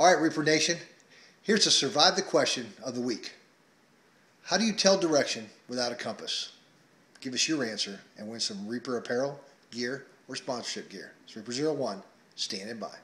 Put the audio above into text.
All right, Reaper Nation, here's the survive the question of the week. How do you tell direction without a compass? Give us your answer and win some Reaper apparel, gear, or sponsorship gear. It's Reaper01, standing by.